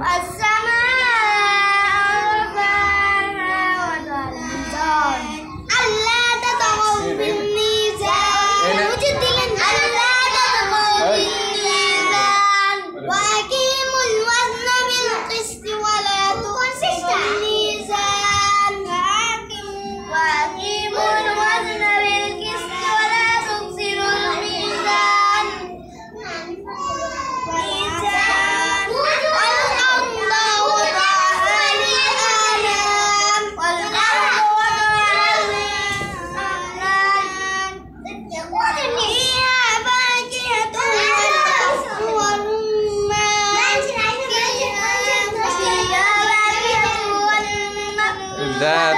Hmm,